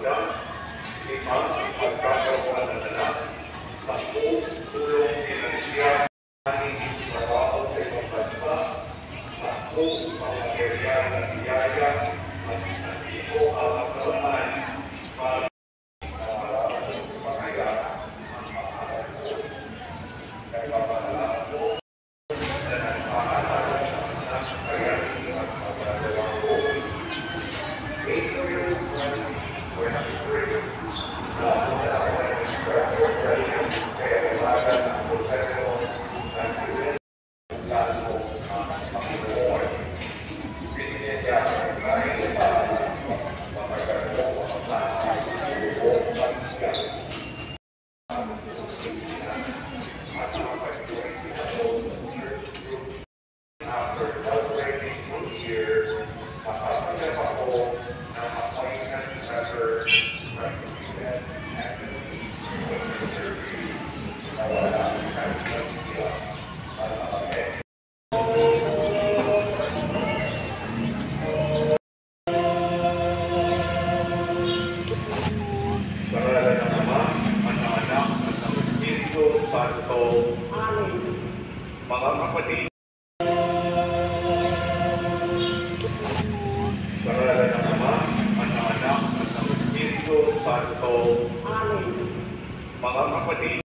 kalusugan, lima, pagkakaroon ng anak, sampu, tulong finansyal, hindi trabaho sa ibang bansa, sampu, pamagiyan ng biyaya, at We're having a pretty good Santo. Anak, at ng Espiritu Santo. Mga kapatid,